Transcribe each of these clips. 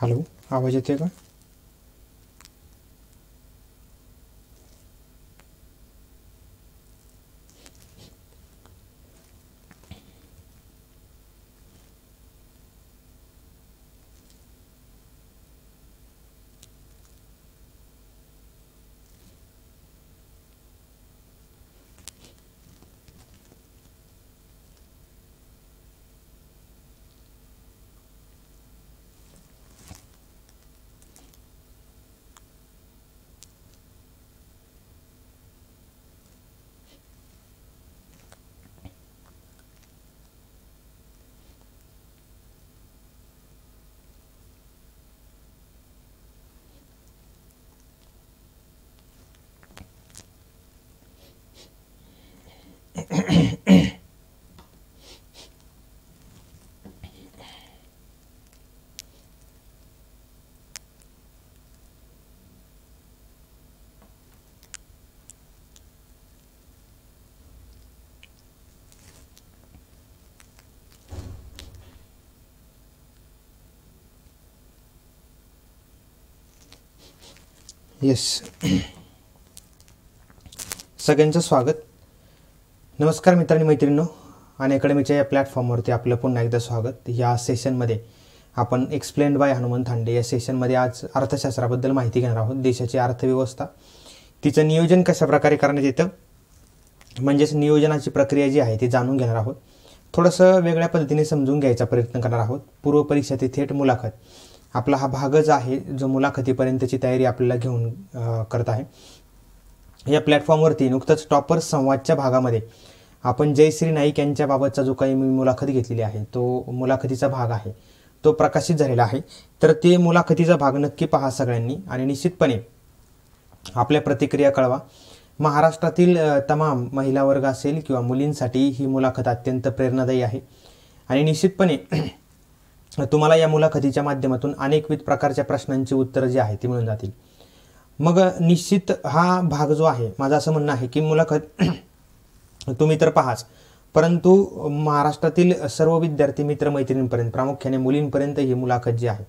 Hello आवाज येते का? येस सगळ्यांचं स्वागत नमस्कार मित्रांनी मैत्रिणींनो. आणि अकॅडमीच्या या प्लॅटफॉर्मवरती आपलं पुन्हा एकदा स्वागत. या सेशनमध्ये आपण एक्सप्लेन बाय हनुमंत थांडे या सेशनमध्ये आज अर्थशास्त्राबद्दल माहिती घेणार आहोत. देशाची अर्थव्यवस्था तिचं नियोजन कशा प्रकारे करण्यात येतं म्हणजेच नियोजनाची प्रक्रिया जी आहे ती जाणून घेणार आहोत. थोडंसं वेगळ्या पद्धतीने समजून घ्यायचा प्रयत्न करणार आहोत. पूर्वपरीक्षेची थेट मुलाखत. आपला हा भागच आहे जो मुलाखतीपर्यंतची तयारी आपल्याला घेऊन करत आहे. या प्लॅटफॉर्मवरती नुकतंच टॉपर्स संवादच्या भागामध्ये आपण जयश्री नाईक यांच्याबाबतचा जो काही मी मुलाखत घेतलेली आहे तो मुलाखतीचा भाग आहे तो प्रकाशित झालेला आहे. तर ते मुलाखतीचा भाग नक्की पहा सगळ्यांनी आणि निश्चितपणे आपल्या प्रतिक्रिया कळवा. महाराष्ट्रातील तमाम महिला वर्ग असेल किंवा मुलींसाठी ही मुलाखत अत्यंत प्रेरणादायी आहे. आणि निश्चितपणे तुम्हाला या मुलाखतीच्या माध्यमातून अनेकविध प्रकारच्या प्रश्नांची उत्तरं जी आहेत ती मिळून जातील. मग निश्चित हा भाग जो आहे माझं असं म्हणणं आहे की मुलाखत तुम्ही तर पाहाच. परंतु महाराष्ट्रातील सर्व विद्यार्थी मित्र मैत्रिणींपर्यंत प्रामुख्याने मुलींपर्यंत ही मुलाखत जी आहे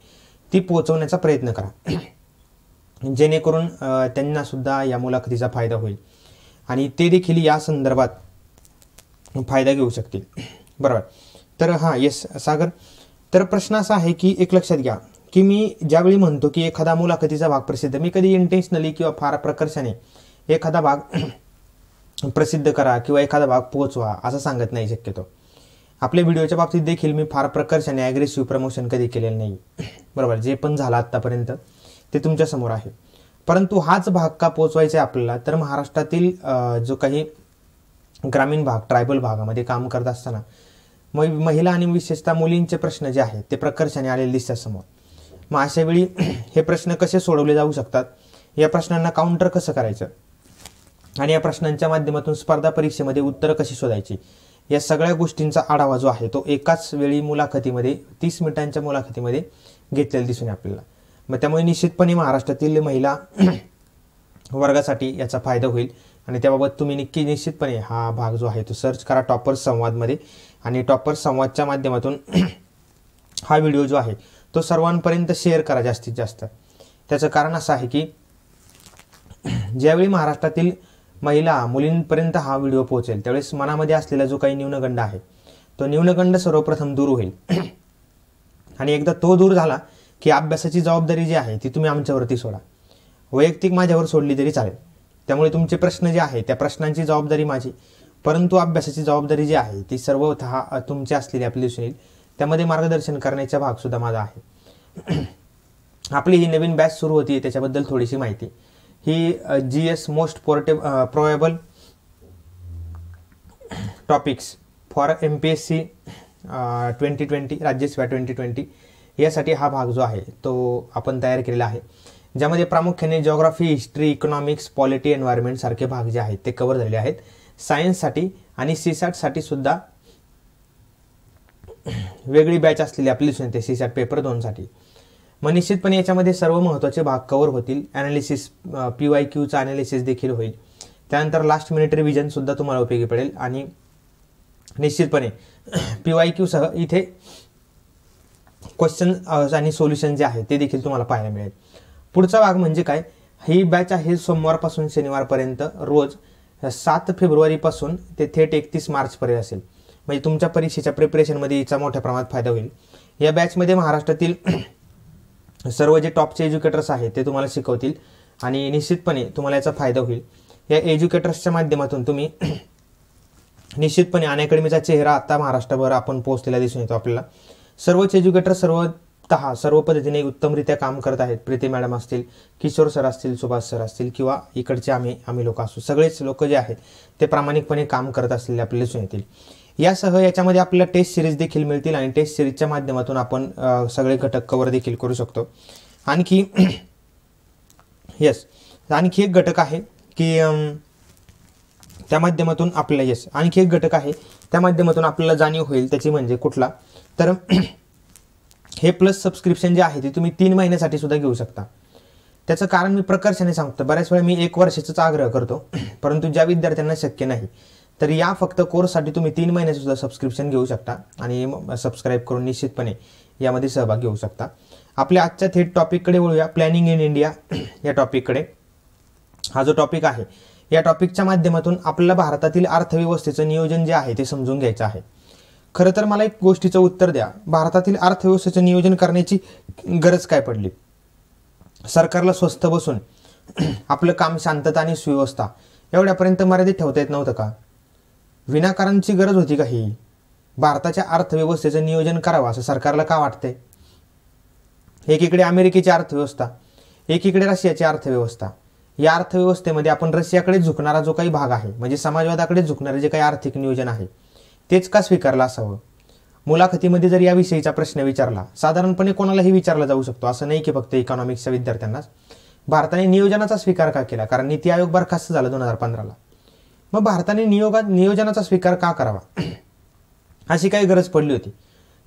ती पोहोचवण्याचा प्रयत्न करा. जेणेकरून त्यांना सुद्धा या मुलाखतीचा फायदा होईल. आणि ते देखील या संदर्भात फायदा घेऊ शकतील. बरोबर. तर हां येस सागर. तर प्रश्न असा आहे की एक लक्षात घ्या. की मी ज्यावेळी म्हणतो की एखादा मुलाखतीचा भाग प्रसिद्ध मी कधी इंटेन्शनली किंवा फार प्रकर्षाने एखादा भाग प्रसिद्ध करा किंवा एखादा भाग पोचवा असं सांगत नाही शक्यतो. आपल्या व्हिडिओच्या बाबतीत देखील मी फार प्रकर्षाने ॲग्रेसिव्ह प्रमोशन कधी केलेलं नाही. बरोबर जे पण झालं आत्तापर्यंत ते तुमच्यासमोर आहे. परंतु हाच भाग का पोचवायचा आहे आपल्याला तर महाराष्ट्रातील जो काही ग्रामीण भाग ट्रायबल भागामध्ये काम करत असताना महिला आणि विशेषतः मुलींचे प्रश्न जे आहेत ते प्रकर्षाने आलेले दिसतात समोर. मग अशा वेळी हे प्रश्न कसे सोडवले जाऊ शकतात? या प्रश्नांना काउंटर कसं करायचं? आणि या प्रश्नांच्या माध्यमातून स्पर्धा परीक्षेमध्ये उत्तरं कशी शोधायची? या सगळ्या गोष्टींचा आढावा जो आहे तो एकाच वेळी मुलाखतीमध्ये तीस मिनिटांच्या मुलाखतीमध्ये घेतलेला दिसून आपल्याला. मग त्यामुळे निश्चितपणे महाराष्ट्रातील महिला वर्गासाठी याचा फायदा होईल. आणि त्याबाबत तुम्ही नक्की निश्चितपणे हा भाग जो आहे तो सर्च करा टॉपर संवादमध्ये. आणि टॉपर संवादच्या माध्यमातून हा व्हिडिओ जो आहे तो सर्वांपर्यंत शेअर करा जास्तीत जास्त. त्याचं कारण असं आहे की ज्यावेळी महाराष्ट्रातील महिला मुलींपर्यंत हा व्हिडिओ पोहोचेल त्यावेळेस मनामध्ये असलेला जो काही न्यूनगंड आहे तो न्यूनगंड सर्वप्रथम दूर होईल. आणि एकदा तो दूर झाला की अभ्यासाची जबाबदारी जी आहे ती तुम्ही आमच्यावरती सोडा. वैयक्तिक माझ्यावर सोडली तरी चालेल. त्यामुळे तुमचे प्रश्न जे आहे त्या प्रश्नांची जबाबदारी माझी. परंतु अभ्यासाची जबाबदारी जी आहे ती सर्वतः तुमची असलेली आपली दिसून येईल. त्यामध्ये मार्गदर्शन करण्याचा भाग सुद्धा माझा आहे. आपली ही नवीन बॅच सुरू होती त्याच्याबद्दल थोडीशी माहिती. ही G S most portable probable topics for M P S C twenty twenty राज्यसेवा twenty twenty यासाठी हा भाग जो आहे तो आपण तयार केलेला आहे. ज्यामध्ये प्रामुख्याने geography history economics polity environment सारखे भाग जे आहेत ते कव्हर झालेले आहेत. सायन्ससाठी आणि सीसॅटसाठी सुद्धा वेगळी बॅच असलेली आपली दिसून येते पेपर दोनसाठी. मग निश्चितपणे याच्यामध्ये सर्व महत्त्वाचे भाग कवर होतील. ॲनालिसिस पी वाय क्यूचं ॲनालिसिस देखील होईल. त्यानंतर लास्ट मिनिट रिव्हिजनसुद्धा तुम्हाला उपयोगी पडेल. आणि निश्चितपणे पी वाय क्यूसह इथे क्वेश्चन आणि सोल्युशन जे आहे ते देखील तुम्हाला पाहायला मिळेल. पुढचा भाग म्हणजे काय? ही बॅच आहे सोमवारपासून शनिवारपर्यंत. रोज सात फेब्रुवारीपासून ते थेट एकतीस मार्चपर्यंत असेल. म्हणजे तुमच्या परीक्षेच्या प्रिपरेशनमध्ये याचा मोठ्या प्रमाणात फायदा होईल. या बॅचमध्ये महाराष्ट्रातील सर्व जे टॉपचे एज्युकेटर्स आहेत ते तुम्हाला शिकवतील आणि निश्चितपणे तुम्हाला याचा फायदा होईल. या एज्युकेटर्सच्या माध्यमातून तुम्ही निश्चितपणे अनअकॅडमीचा चेहरा आत्ता महाराष्ट्रभर आपण पोहोचलेला दिसून येतो आपल्याला. सर्वच एज्युकेटर सर्वतः सर्व पद्धतीने उत्तमरित्या काम करत आहेत. प्रीती मॅडम असतील किशोर सर असतील सुभाष सर असतील किंवा इकडचे आम्ही आम्ही लोक असू. सगळेच लोक जे आहेत ते प्रामाणिकपणे काम करत असलेले आपल्याला दिसून येतील. यासह याच्यामध्ये आपल्याला टेस्ट सिरीज देखील मिळतील आणि टेस्ट सिरीजच्या माध्यमातून आपण सगळे घटक कवर देखील करू शकतो. आणखी येस आणखी एक घटक आहे की त्या माध्यमातून आपल्याला येस आणखी एक घटक आहे. त्या माध्यमातून आपल्याला जाणीव होईल त्याची म्हणजे कुठला. तर हे प्लस सबस्क्रिप्शन जे आहे ते तुम्ही तीन महिन्यासाठी सुद्धा घेऊ शकता. त्याचं कारण मी प्रकर्षाने सांगतो. बऱ्याच वेळा मी एक वर्षाचाच आग्रह करतो. परंतु ज्या विद्यार्थ्यांना शक्य नाही तर या फक्त कोर्ससाठी तुम्ही तीन महिन्याचं सुद्धा सबस्क्रिप्शन घेऊ शकता आणि सबस्क्राईब करून निश्चितपणे यामध्ये सहभाग घेऊ शकता. आपल्या आजच्या थेट टॉपिककडे वळूया. प्लॅनिंग इन इंडिया या टॉपिककडे हा जो टॉपिक आहे या टॉपिकच्या माध्यमातून आपल्याला भारतातील अर्थव्यवस्थेचं नियोजन जे आहे ते समजून घ्यायचं आहे. खरं तर मला एक गोष्टीचं उत्तर द्या. भारतातील अर्थव्यवस्थेचं नियोजन करण्याची गरज काय पडली? सरकारला स्वस्थ बसून आपलं काम शांतता आणि सुव्यवस्था एवढ्यापर्यंत मर्यादित ठेवता येत नव्हतं का? विनाकारांची गरज होती का ही? भारताच्या अर्थव्यवस्थेचं नियोजन करावं असं सरकारला का वाटतंय? एकीकडे अमेरिकेची अर्थव्यवस्था एकीकडे रशियाची अर्थव्यवस्था. या अर्थव्यवस्थेमध्ये आपण रशियाकडे झुकणारा जो काही भाग आहे म्हणजे समाजवादाकडे झुकणारे जे काही आर्थिक नियोजन आहे तेच का स्वीकारलं असावं? मुलाखतीमध्ये जर या विषयीचा प्रश्न विचारला साधारणपणे कोणालाही विचारला जाऊ शकतो असं नाही की फक्त इकॉनॉमिक्सच्या विद्यार्थ्यांनाच. भारताने नियोजनाचा स्वीकार का केला? कारण नीती आयोग बरखास्त झाला दोन हजार पंधराला. मग भारताने नियोगा नियोजनाचा स्वीकार का करावा? अशी काही गरज पडली होती.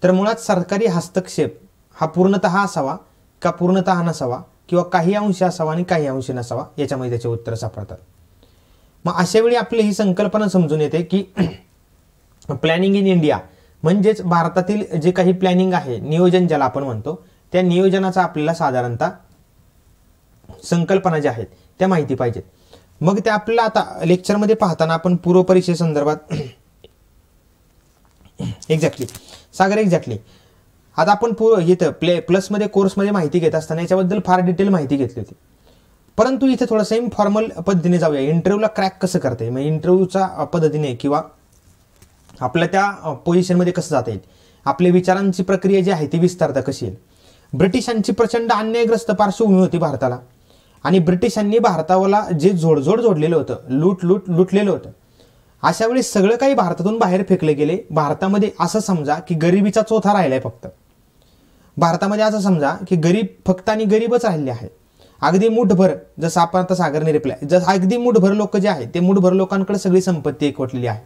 तर मुळात सरकारी हस्तक्षेप हा पूर्णतः असावा का पूर्णतः नसावा किंवा काही अंश असावा आणि काही अंश नसावा याच्यामध्ये त्याचे उत्तर सापडतात. मग अशा वेळी आपली ही संकल्पना समजून येते की प्लॅनिंग इन इंडिया म्हणजेच भारतातील जे काही प्लॅनिंग आहे नियोजन ज्याला आपण म्हणतो त्या नियोजनाचा आपल्याला साधारणतः संकल्पना ज्या आहेत त्या माहिती पाहिजेत. मग ते आपल्याला आता लेक्चरमध्ये पाहताना आपण पूर्व परीक्षेसंदर्भात एक्झॅक्टली सागर एक्झॅक्टली आता आपण पूर्व इथं प्ले प्लसमध्ये कोर्समध्ये माहिती घेत असताना याच्याबद्दल फार डिटेल माहिती घेतली होती. परंतु इथे थोडंसं इनफॉर्मल पद्धतीने जाऊया. इंटरव्ह्यूला क्रॅक कसं करता येईल म्हणजे इंटरव्ह्यूच्या पद्धतीने किंवा आपल्या त्या पोझिशनमध्ये कसं जाता येईल? आपल्या विचारांची प्रक्रिया जी आहे ती विस्तारता कशी येईल? ब्रिटिशांची प्रचंड अन्यायग्रस्त पार्श्वभूमी होती भारताला. आणि ब्रिटिशांनी भारताला जे जोडजोड जोडलेलं होतं लूट लूट लुटलेलं होतं अशा वेळी सगळं काही भारतातून बाहेर फेकले गेले. भारतामध्ये असं समजा की गरिबीचा चौथा राहिलाय फक्त. भारतामध्ये असं समजा की गरीब फक्त आणि गरीबच राहिले आहे अगदी मुठभर जसं आपण आता सागरने रिप्लाय जसं अगदी मुठभर लोक जे आहेत ते मुठभर लोकांकडे सगळी संपत्ती एकवटलेली आहे.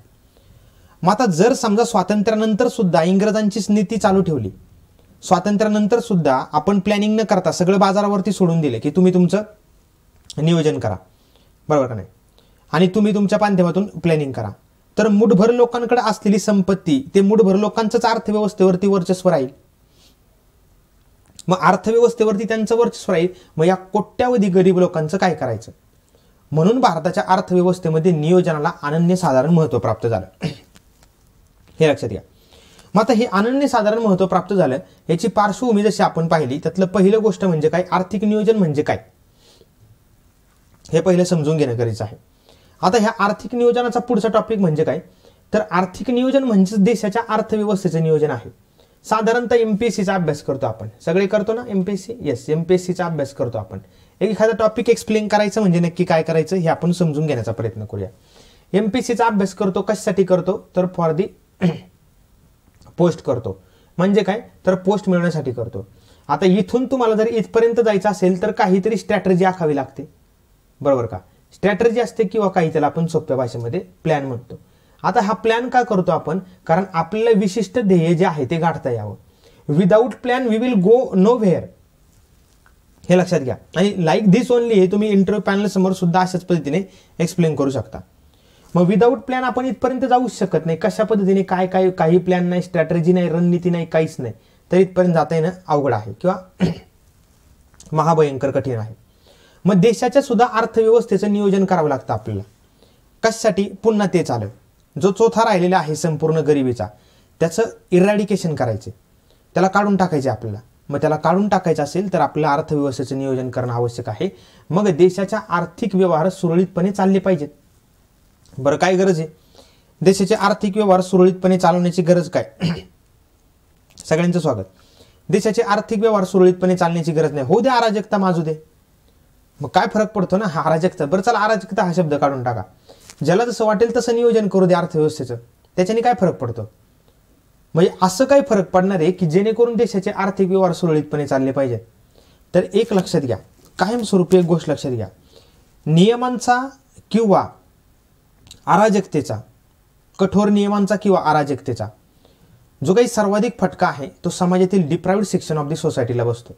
मग आता जर समजा स्वातंत्र्यानंतर सुद्धा इंग्रजांचीच नीती चालू ठेवली स्वातंत्र्यानंतर सुद्धा आपण प्लॅनिंग न करता सगळं बाजारावरती सोडून दिले की तुम्ही तुमचं नियोजन करा. बरोबर का नाही? आणि तुम्ही तुमच्या माध्यमातून प्लॅनिंग करा. तर मुठभर लोकांकडे असलेली संपत्ती ते मुठभर लोकांचंच अर्थव्यवस्थेवरती वर्चस्व राहील. मग अर्थव्यवस्थेवरती त्यांचं वर्चस्व राहील मग या कोट्यावधी गरीब लोकांचं काय करायचं? म्हणून भारताच्या अर्थव्यवस्थेमध्ये नियोजनाला अनन्यसाधारण महत्त्व प्राप्त झालं. हे लक्षात घ्या. मग आता हे अनन्यसाधारण महत्त्व प्राप्त झालं याची पार्श्वभूमी जशी आपण पाहिली त्यातलं पहिलं गोष्ट म्हणजे काय? आर्थिक नियोजन म्हणजे काय? हे पहिले समजून घेणं गरजेचं आहे. आता ह्या आर्थिक नियोजनाचा पुढचा टॉपिक म्हणजे काय? तर आर्थिक नियोजन म्हणजेच देशाच्या अर्थव्यवस्थेचं नियोजन आहे. साधारणतः एम पी ए सीचा अभ्यास करतो आपण. सगळे करतो ना M P S C S सीचा अभ्यास करतो आपण. एखादा टॉपिक एक्सप्लेन करायचं म्हणजे नक्की काय करायचं हे आपण समजून घेण्याचा प्रयत्न करूया. एम पी ए सीचा अभ्यास करतो कशासाठी करतो? तर फॉर दी पोस्ट करतो. म्हणजे काय? तर पोस्ट मिळवण्यासाठी करतो. आता इथून तुम्हाला जर इथपर्यंत जायचं असेल तर काहीतरी स्ट्रॅटर्जी आखावी लागते. बरोबर का? स्ट्रॅटर्जी असते किंवा काही त्याला आपण सोप्या भाषेमध्ये प्लॅन म्हणतो. आता हा प्लॅन का करतो आपण? कारण आपल्याला विशिष्ट ध्येय जे आहे ते गाठता यावं. Without plan we will go nowhere हे लक्षात घ्या. आणि लाईक दिस ओनली हे तुम्ही इंटरव्ह्यू पॅनल समोर सुद्धा अशाच पद्धतीने एक्सप्लेन करू शकता. मग विदाऊट प्लॅन आपण इथपर्यंत जाऊच शकत नाही. कशा पद्धतीने? काय काय काही प्लॅन नाही स्ट्रॅटर्जी नाही रणनीती नाही काहीच नाही. तर इथपर्यंत जाता येणं अवघड आहे. किंवा महाभयंकर कठीण आहे. मग देशाच्या सुद्धा अर्थव्यवस्थेचं नियोजन करावं लागतं आपल्याला. कशासाठी? पुन्हा तेच आलं जो चौथा राहिलेला आहे संपूर्ण गरिबीचा त्याचं इरॅडिकेशन करायचे. त्याला काढून टाकायचे आपल्याला. मग त्याला काढून टाकायचं असेल तर आपल्या अर्थव्यवस्थेचं नियोजन करणं आवश्यक आहे. मग देशाच्या आर्थिक व्यवहार सुरळीतपणे चालले पाहिजेत. बरं काय गरज आहे? देशाचे आर्थिक व्यवहार सुरळीतपणे चालवण्याची गरज काय? सगळ्यांचं स्वागत. देशाचे आर्थिक व्यवहार सुरळीतपणे चालण्याची गरज नाही. हो दे अराजकता माजू दे. मग काय फरक पडतो ना? हा अराजकता. बरं चला अराजकता हा शब्द काढून टाका. ज्याला जसं वाटेल तसं नियोजन करू दे अर्थव्यवस्थेचं. त्याच्याने काय फरक पडतो? म्हणजे असं काय फरक पडणार आहे की जेणेकरून देशाचे आर्थिक व्यवहार सुरळीतपणे चालले पाहिजेत. तर एक लक्षात घ्या. कायमस्वरूपी एक गोष्ट लक्षात घ्या. नियमांचा किंवा अराजकतेचा कठोर नियमांचा किंवा अराजकतेचा जो काही सर्वाधिक फटका आहे तो समाजातील डिप्रायव्ड सेक्शन ऑफ दी सोसायटीला बसतो.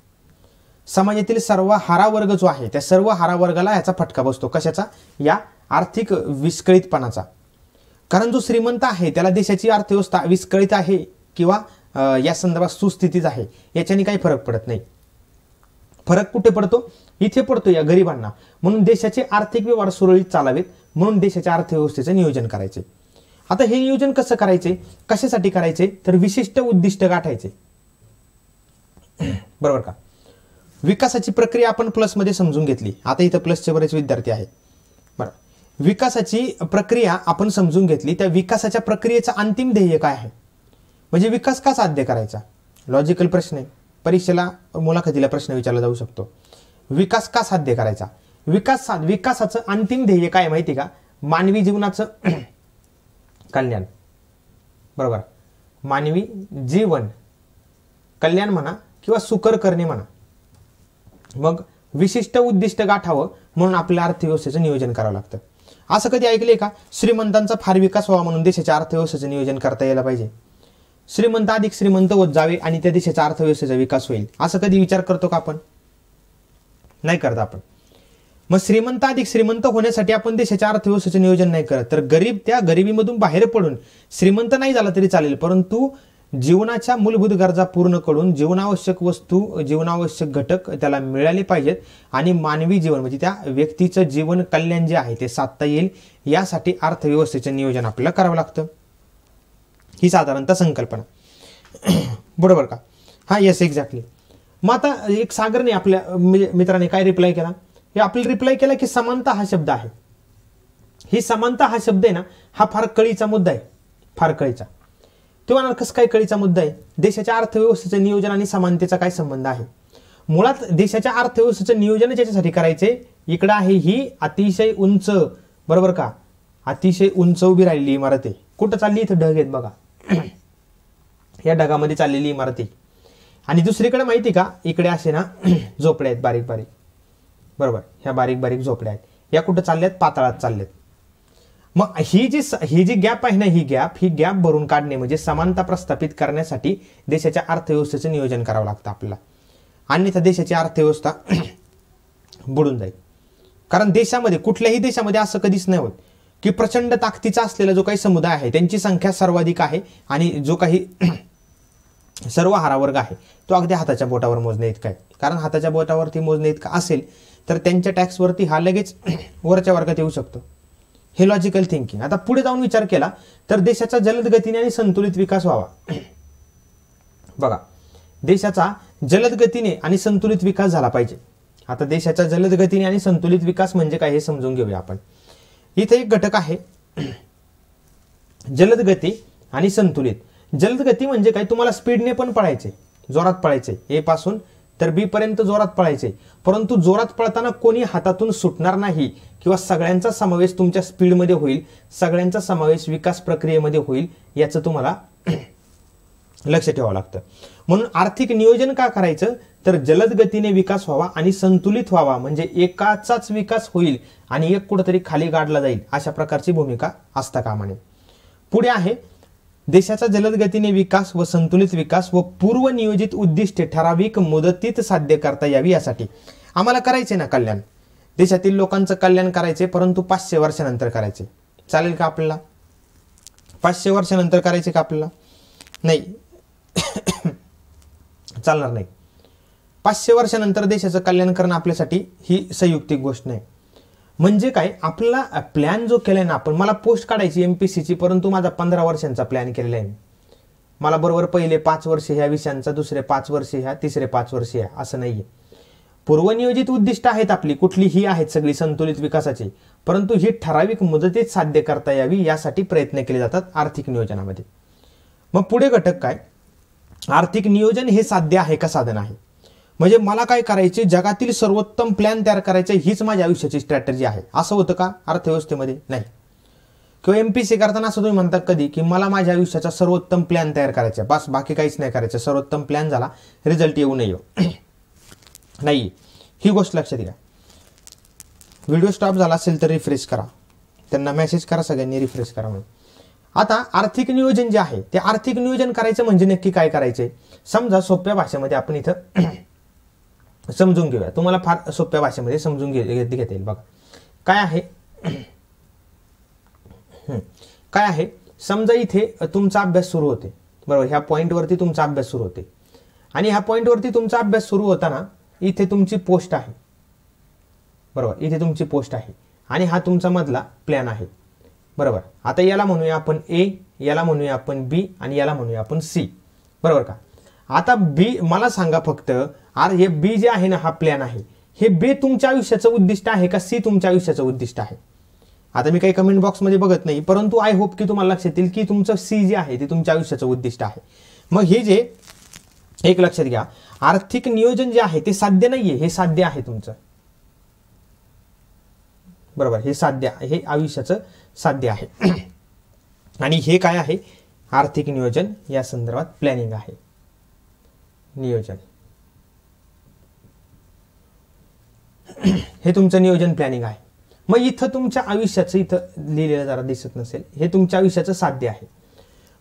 समाजातील सर्व हारा वर्ग जो आहे त्या सर्व हारा वर्गाला याचा फटका बसतो. कशाचा? या आर्थिक विस्कळीतपणाचा. कारण जो श्रीमंत आहे त्याला देशाची अर्थव्यवस्था विस्कळीत आहे किंवा या संदर्भात सुस्थितीत आहे याच्याने काही फरक पडत नाही. फरक कुठे पडतो? इथे पडतो या गरिबांना. म्हणून देशाचे आर्थिक व्यवहार सुरळीत चालावेत म्हणून देशाच्या अर्थव्यवस्थेचं नियोजन करायचे. आता हे नियोजन कसं करायचे? कशासाठी करायचे? तर विशिष्ट उद्दिष्ट गाठायचे. बरोबर का? विकासाची प्रक्रिया आपण प्लसमध्ये समजून घेतली. आता इथं प्लसचे बरेच विद्यार्थी आहेत. बरं. विकासाची प्रक्रिया आपण समजून घेतली त्या विकासाच्या प्रक्रियेचं अंतिम ध्येय काय आहे? म्हणजे विकास का साध्य करायचा? लॉजिकल प्रश्न आहे. परीक्षेला मुलाखतीला प्रश्न विचारला जाऊ शकतो. विकास का साध्य करायचा? विकास साध विकासाचं अंतिम ध्येय काय माहिती का? मानवी जीवनाचं कल्याण. बरोबर. मानवी जीवन. कल्याण म्हणा किंवा सुकर करणे म्हणा. मग विशिष्ट उद्दिष्ट गाठावं म्हणून आपल्या अर्थव्यवस्थेचं नियोजन करावं लागतं. असं कधी ऐकले का? श्रीमंतांचा फार विकास व्हावा म्हणून देशाच्या अर्थव्यवस्थेचं नियोजन करता यायला पाहिजे. श्रीमंत अधिक श्रीमंत होत जावे आणि त्या देशाच्या अर्थव्यवस्थेचा विकास होईल. असं कधी विचार करतो का आपण? नाही करत आपण. मग श्रीमंत अधिक श्रीमंत होण्यासाठी आपण देशाच्या अर्थव्यवस्थेचं नियोजन नाही करत. तर गरीब त्या गरिबीमधून बाहेर पडून श्रीमंत नाही झाला तरी चालेल परंतु जीवनाच्या मूलभूत गरजा पूर्ण करून जीवनावश्यक वस्तू जीवनावश्यक घटक त्याला मिळाले पाहिजेत आणि मानवी जीवन म्हणजे त्या व्यक्तीचं जीवन कल्याण जे आहे ते साधता येईल यासाठी अर्थव्यवस्थेचं नियोजन आपल्याला करावं लागतं. ही साधारणतः संकल्पना. बरोबर का? हा येस एक्झॅक्टली मग आता एक सागरने आपल्या म्हणजे मित्राने काय रिप्लाय केला? हे आपल्याला रिप्लाय केला की समानता हा शब्द आहे. ही समानता हा शब्द आहे ना हा फार कळीचा मुद्दा आहे. फार कळीचा. तेव्हा कसं काय कळीचा मुद्दा आहे? देशाच्या अर्थव्यवस्थेचं नियोजन आणि समानतेचा काय संबंध आहे? मुळात देशाच्या अर्थव्यवस्थेचं नियोजन ज्याच्यासाठी करायचे इकडं आहे ही अतिशय उंच बरोबर का? अतिशय उंच उभी राहिलेली इमारत आहे. कुठं चालली इथं ढग आहेत बघा. या ढगामध्ये चाललेली इमारत आहे. आणि दुसरीकडे माहिती का? इकडे असे ना झोपड्या आहेत बारीक बारीक. बरोबर? ह्या बारीक बारीक झोपड्या आहेत. या कुठं चालल्यात? पातळात चालल्यात. मग ही जी ही जी गॅप आहे ना ही गॅप ही गॅप भरून काढणे म्हणजे समानता प्रस्थापित करण्यासाठी देशाच्या अर्थव्यवस्थेचं नियोजन करावं लागतं आपल्याला. अन्यथा देशाची अर्थव्यवस्था बुडून जाईल. कारण देशामध्ये कुठल्याही देशामध्ये असं कधीच नाही होत की प्रचंड ताकदीचा असलेला जो काही समुदाय आहे त्यांची संख्या सर्वाधिक आहे आणि जो काही सर्व हारावर्ग आहे तो अगदी हाताच्या बोटावर मोजणे इतका आहे. कारण हाताच्या बोटावरती मोजणे इतका असेल तर त्यांच्या टॅक्सवरती हा लगेच वरच्या वर्गात येऊ शकतो. हे लॉजिकल थिंकिंग आता पुढे जाऊन विचार केला तर देशाचा जलद गतीने आणि संतुलित विकास व्हावा. बघा देशाचा जलद गतीने आणि संतुलित विकास झाला पाहिजे. आता देशाच्या जलद गतीने आणि संतुलित विकास म्हणजे काय हे समजून घेऊया आपण. इथे एक घटक आहे. जलद गती आणि संतुलित. जलद गती म्हणजे काय? तुम्हाला स्पीडने पण पळायचे जोरात पळायचे ए पासून तर बी पर्यंत जोरात पळायचे. परंतु जोरात पळताना कोणी हातातून सुटणार नाही किंवा सगळ्यांचा समावेश तुमच्या स्पीडमध्ये होईल सगळ्यांचा समावेश विकास प्रक्रियेमध्ये होईल याचं तुम्हाला लक्ष ठेवावं लागतं. म्हणून आर्थिक नियोजन का करायचं? तर जलद गतीने विकास व्हावा आणि संतुलित व्हावा म्हणजे एकाचाच विकास होईल आणि एक कुठंतरी खाली गाडला जाईल अशा प्रकारची भूमिका असता कामाने पुढे आहे देशाचा जलद गतीने विकास व संतुलित विकास व पूर्वनियोजित उद्दिष्टे ठराविक मुदतीत साध्य करता यावी यासाठी. आम्हाला करायचे ना कल्याण? देशातील लोकांचं कल्याण करायचे परंतु पाचशे वर्षानंतर करायचे. चालेल का आपल्याला? पाचशे वर्षानंतर करायचे का आपल्याला? नाही. चालणार नाही. पाचशे वर्षानंतर देशाचं कल्याण करणं आपल्यासाठी ही संयुक्तिक गोष्ट नाही. म्हणजे काय? आपला प्लॅन जो केलाय ना आपण मला पोस्ट काढायची एम पी सीची परंतु माझा पंधरा वर्षांचा प्लॅन केलेला आहे मला बरोबर पहिले पाच वर्ष ह्या विषयांचा दुसरे पाच वर्ष ह्या तिसरे पाच वर्ष ह्या असं नाहीये. पूर्वनियोजित उद्दिष्ट आहेत आपली कुठली ही आहेत सगळी संतुलित विकासाची. परंतु ही ठराविक मुदतीत साध्य करता यावी यासाठी प्रयत्न केले जातात आर्थिक नियोजनामध्ये. मग पुढे घटक काय? आर्थिक नियोजन हे साध्य आहे का साधन आहे? म्हणजे मला काय करायचे जगातील सर्वोत्तम प्लॅन तयार करायचे हीच माझ्या आयुष्याची स्ट्रॅटजी आहे. असं होतं का? अर्थव्यवस्थेमध्ये नाही. किंवा एम पी सी करताना असं तुम्ही म्हणता कधी की मला माझ्या आयुष्याचा सर्वोत्तम प्लॅन तयार करायचा. बस बाकी काहीच नाही करायचं. सर्वोत्तम प्लॅन झाला रिझल्ट येऊ नये. नाही. ही गोष्ट लक्षात घ्या. व्हिडिओ स्टॉप झाला असेल तर रिफ्रेश करा. त्यांना मेसेज करा सगळ्यांनी रिफ्रेश करा म्हणून. आता आर्थिक नियोजन जे आहे ते आर्थिक नियोजन करायचं म्हणजे नक्की काय करायचे? समजा सोप्या भाषेमध्ये आपण इथं समजून घेऊया. तुम्हाला फार सोप्या भाषेमध्ये समजून घे घेता येईल. बघा. काय आहे? काय आहे? समजा इथे तुमचा अभ्यास सुरू होते. बरोबर. ह्या पॉईंटवरती तुमचा अभ्यास सुरू होते. आणि ह्या पॉईंटवरती तुमचा अभ्यास सुरू होताना इथे तुमची पोस्ट आहे. बरोबर. इथे तुमची पोस्ट आहे. आणि हा तुमचा मधला प्लॅन आहे. बरोबर. आता याला म्हणूया आपण ए याला म्हणूया आपण बी आणि याला म्हणूया आपण सी बरोबर का? आता बी मला सांगा फक्त आर हे बी जे आहे ना हा प्लॅन आहे. हे बी तुमच्या आयुष्याचं उद्दिष्ट आहे का सी तुमच्या आयुष्याचं उद्दिष्ट आहे? आता मी काही कमेंट बॉक्समध्ये बघत नाही परंतु आय होप की तुम्हाला लक्षात येईल की तुमचं सी जे आहे ते तुमच्या आयुष्याचं उद्दिष्ट आहे. मग हे जे एक लक्षात घ्या आर्थिक नियोजन जे आहे ते साध्य नाहीये हे साध्य आहे तुमचं. बरोबर हे साध्य हे आयुष्याचं साध्य आहे. आणि हे काय आहे? आर्थिक नियोजन या संदर्भात प्लॅनिंग आहे. नियोजन. हे तुमचं नियोजन प्लॅनिंग आहे. मग इथं तुमच्या आयुष्याचं इथं लिहिलेलं जरा दिसत नसेल. हे तुमच्या आयुष्याचं साध्य आहे.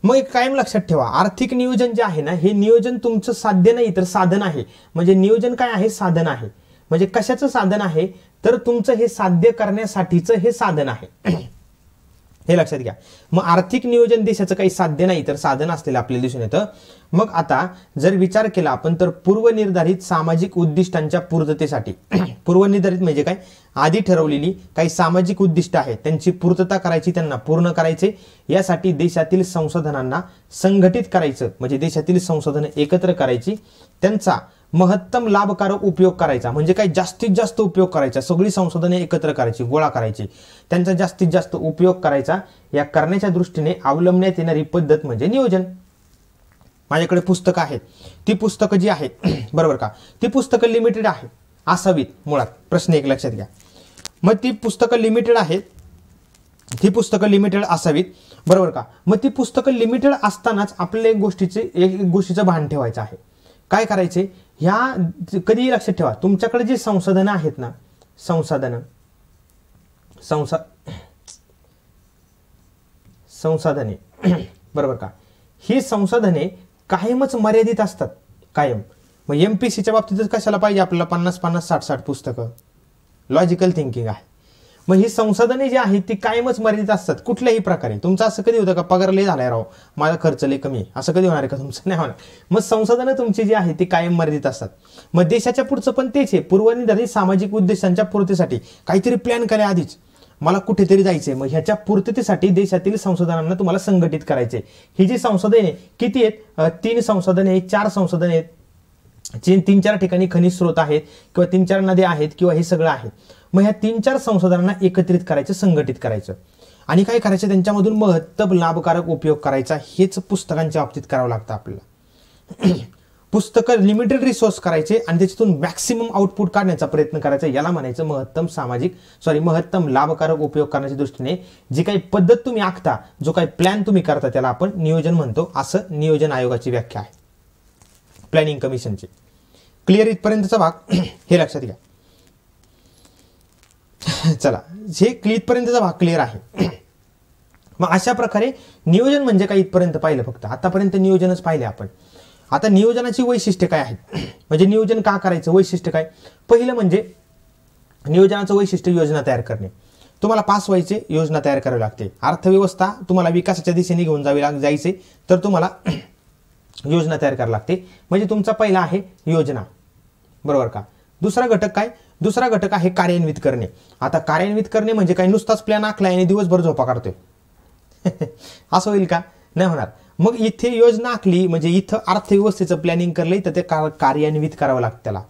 मग एक कायम लक्षात ठेवा. आर्थिक नियोजन जे आहे ना हे नियोजन तुमचं साध्य नाही तर साधन आहे. म्हणजे नियोजन काय आहे? साधन आहे. म्हणजे कशाचं साधन आहे? तर तुमचं हे साध्य करण्यासाठीचं हे साधन आहे. हे लक्षात घ्या. मग आर्थिक नियोजन देशाचं काही साध्य नाही तर साधन असलेलं आपल्याला दिसून येतं. मग आता जर विचार केला आपण तर पूर्वनिर्धारित सामाजिक उद्दिष्टांच्या पूर्ततेसाठी. पूर्वनिर्धारित म्हणजे काय? आधी ठरवलेली काही सामाजिक उद्दिष्ट आहेत त्यांची पूर्तता करायची त्यांना पूर्ण करायचे. यासाठी देशातील संसाधनांना संघटित करायचं म्हणजे देशातील संसाधनं एकत्र करायची. त्यांचा महत्तम लाभकारक उपयोग करायचा. म्हणजे काय जास्तीत जास्त उपयोग करायचा. सगळी संशोधने एकत्र करायची गोळा करायची. त्यांचा जास्तीत जास्त उपयोग करायचा. या करण्याच्या दृष्टीने अवलंबण्यात येणारी पद्धत म्हणजे नियोजन. माझ्याकडे पुस्तकं आहेत. ती पुस्तकं जी आहेत बरोबर का? ती पुस्तकं लिमिटेड आहेत असावीत मुळात. प्रश्न एक लक्षात घ्या. मग ती पुस्तकं लिमिटेड आहेत. ती पुस्तकं लिमिटेड असावीत. बरोबर का? मग ती पुस्तकं लिमिटेड असतानाच आपल्याला एक गोष्टीचे एक गोष्टीचं भान ठेवायचं आहे. काय करायचे? ह्या कधीही लक्षात ठेवा. तुमच्याकडे जी संसाधनं आहेत ना संसाधनं संसा संसाधने बरोबर का? ही संसाधने कायमच मर्यादित असतात कायम. मग एम पी सीच्या बाबतीतच कशाला पाहिजे आपल्याला पन्नास पन्नास साठ साठ पुस्तकं? लॉजिकल थिंकिंग आहे. मग ही संसाधने जी आहेत ती कायमच मर्यादित असतात कुठल्याही प्रकारे. तुमचं असं कधी होतं का? पगार लय झालाय राव. माझा खर्च लय कमी असं कधी होणार आहे का? तुमचं नाही होणार. मग संसाधनं तुमची जी आहे ती कायम मर्यादित असतात. मग देशाच्या पुढचं पण तेच आहे. पूर्वनिर्धारित सामाजिक उद्देशांच्या पूर्तीसाठी काहीतरी प्लॅन करा आधीच. मला कुठेतरी जायचंय. मग ह्याच्या पूर्ततेसाठी देशातील संशोधनांना तुम्हाला संघटित करायचे ही जी संसाधने किती आहेत? तीन संसाधने आहेत चार संसाधने आहेत. तीन चार ठिकाणी खनिज स्रोत आहेत किंवा तीन चार नद्या आहेत किंवा हे सगळं आहे. मग ह्या तीन चार संशोधनांना एकत्रित करायचं संघटित करायचं. आणि काय करायचं? त्यांच्यामधून महत्तम लाभकारक उपयोग करायचा हेच पुस्तकांच्या बाबतीत करावं लागतं आपल्याला. पुस्तकं लिमिटेड रिसोर्स करायचे आणि त्याच्यातून मॅक्सिमम आउटपुट काढण्याचा प्रयत्न करायचा याला म्हणायचं महत्तम सामाजिक सॉरी महत्तम लाभकारक उपयोग करण्याच्या दृष्टीने जी काही पद्धत तुम्ही आखता जो काही प्लॅन तुम्ही करता त्याला आपण नियोजन म्हणतो. असं नियोजन आयोगाची व्याख्या आहे. प्लॅनिंग कमिशनची क्लिअर इथपर्यंतचा भाग. हे लक्षात घ्या. चला हे इथपर्यंतचा भाग क्लिअर आहे. मग अशा प्रकारे नियोजन म्हणजे काय इथपर्यंत पाहिलं फक्त? आतापर्यंत नियोजनच पाहिले आपण. आता नियोजनाची वैशिष्ट्य काय आहेत? म्हणजे नियोजन का करायचं? वैशिष्ट्य काय? पहिलं म्हणजे नियोजनाचं वैशिष्ट्य योजना तयार करणे. तुम्हाला पास व्हायचे योजना तयार करावी लागते. अर्थव्यवस्था तुम्हाला विकासाच्या दिशेने घेऊन जावी लाग जायचे तर तुम्हाला योजना तयार करावी लागते. म्हणजे तुमचा पहिला आहे योजना. बरोबर का? दुसरा घटक काय? दुसरा घटक आहे कार्यान्वित करणे. आता कार्यान्वित करणे म्हणजे काही नुसताच प्लॅन आखलाय आणि दिवसभर झोपा काढतोय. असं होईल का? नाही होणार. मग इथे योजना आखली म्हणजे इथं अर्थव्यवस्थेचं प्लॅनिंग करलंय तर ते कार्यान्वित करावं लागतं त्याला.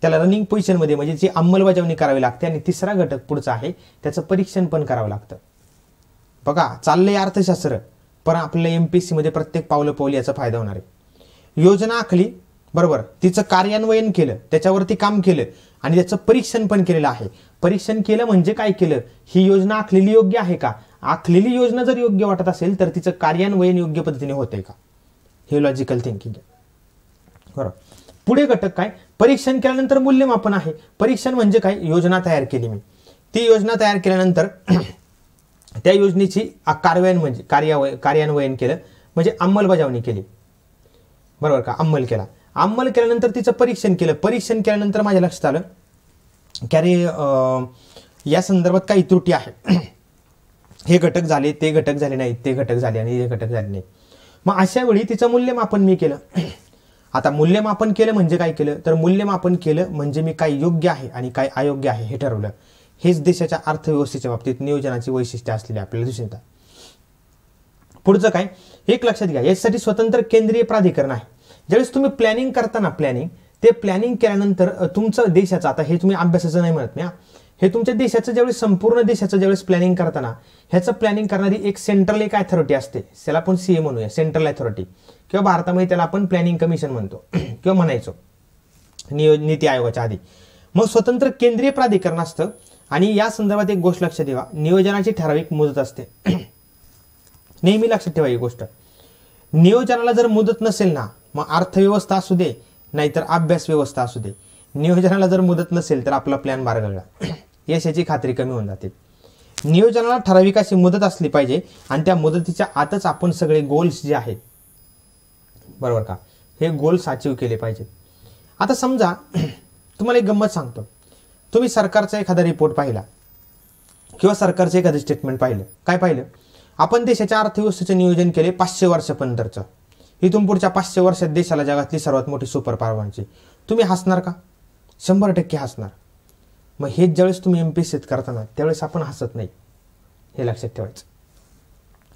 त्याला रनिंग पोझिशनमध्ये म्हणजे जी अंमलबजावणी करावी लागते आणि तिसरा घटक पुढचा आहे त्याचं परीक्षण पण करावं लागतं. बघा चाललंय अर्थशास्त्र पण आपल्याला एम पी सीमध्ये प्रत्येक पावलं पावली याचा फायदा होणार आहे. योजना आखली बरोबर. तिचं कार्यान्वयन केलं त्याच्यावरती काम केलं आणि त्याचं परीक्षण पण केलेलं आहे. परीक्षण केलं म्हणजे काय केलं? ही योजना आखलेली योग्य आहे का? आखलेली योजना जर योग्य वाटत असेल तर तिचं कार्यान्वयन योग्य पद्धतीने होतंय का? हे लॉजिकल थिंकिंग बरोबर पुढे घटक काय? परीक्षण केल्यानंतर मूल्यमापन आहे. परीक्षण म्हणजे काय? योजना तयार केली मी. ती योजना तयार केल्यानंतर त्या योजनेची कार्यान्वयन म्हणजे कार्यावय कार्यान्वयन केलं. म्हणजे अंमलबजावणी केली. बरोबर का? अंमल केला. अंमल केल्यानंतर तिचं परीक्षण केलं. परीक्षण केल्यानंतर माझ्या लक्षात आलं की अरे या संदर्भात काही त्रुटी आहे. हे घटक झाले ते घटक झाले नाही ते घटक झाले आणि हे घटक झाले नाही मग अशा वेळी तिचं मूल्यमापन मी केलं. आता मूल्यमापन केलं म्हणजे काय केलं? तर मूल्यमापन केलं म्हणजे मी काय योग्य आहे आणि काय अयोग्य आहे हे ठरवलं. हेच देशाच्या अर्थव्यवस्थेच्या बाबतीत नियोजनाची वैशिष्ट्य असलेली आपल्याला दिसून येतात पुढचं काय? एक लक्षात घ्या. याच्यासाठी स्वतंत्र केंद्रीय प्राधिकरण आहे. ज्यावेळेस तुम्ही प्लॅनिंग करताना प्लॅनिंग ते प्लॅनिंग केल्यानंतर तुमचं देशाचं आता हे तुम्ही अभ्यासाचं नाही म्हणत ना हे. तुमच्या देशाचं ज्यावेळेस संपूर्ण देशाचं ज्यावेळेस प्लॅनिंग करताना ह्याचं प्लॅनिंग करणारी एक सेंट्रल एक अथॉरिटी असते. त्याला आपण सीए म्हणूया सेंट्रल अथॉरिटी किंवा भारतामध्ये त्याला आपण प्लॅनिंग कमिशन म्हणतो किंवा म्हणायचो नियो नीती आयोगाच्या आधी. मग स्वतंत्र केंद्रीय प्राधिकरण असतं आणि या संदर्भात एक गोष्ट लक्षात ठेवा नियोजनाची ठराविक मुदत असते. नेहमी लक्षात ठेवा ही गोष्ट. नियोजनाला जर मुदत नसेल ना मग अर्थव्यवस्था असू दे नाहीतर अभ्यास व्यवस्था असू दे. नियोजनाला जर मुदत नसेल तर आपला प्लॅन बारगळला यशाची खात्री कमी होऊन जाते. नियोजनाला ठराविक अशी मुदत असली पाहिजे आणि त्या मुदतीच्या आतच आपण सगळे गोल्स जे आहेत बरोबर का? हे गोल्स अचीव केले पाहिजेत. आता समजा तुम्हाला एक गंमत सांगतो. तुम्ही सरकारचा एखादा रिपोर्ट पाहिला किंवा सरकारचं एखादं स्टेटमेंट पाहिलं. काय पाहिलं? आपण देशाच्या अर्थव्यवस्थेचं नियोजन केले पाचशे वर्षापर्यंतचं. इथून पुढच्या पाचशे वर्षात देशाला जगातली सर्वात मोठी सुपर पॉवर म्हणजे. तुम्ही हसणार का? शंभर टक्के हसणार. मग हेच ज्यावेळेस तुम्ही एम पी एस सीत करताना त्यावेळेस आपण हसत नाही. हे लक्षात ठेवायचं.